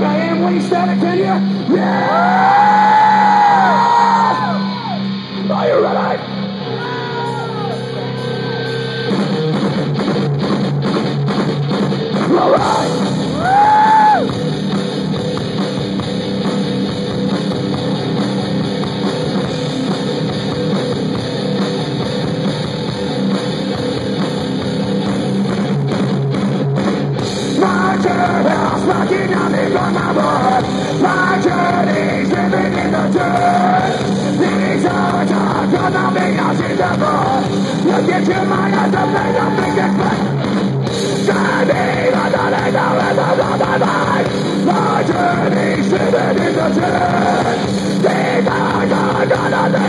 like I am when you said it, can you? Yeah! Are you ready? All from my blood. My journey's living in the dirt. These are times when nothing else is the into my eyes and make nothing different. Standing under the knowledge of the light. My journey's living in the dirt. These are times when else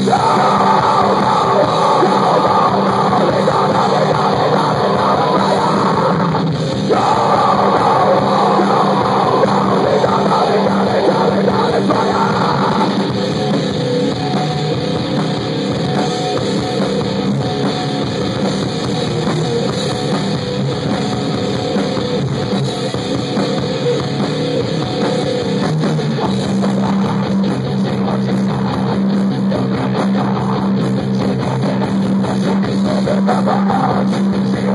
Yeah!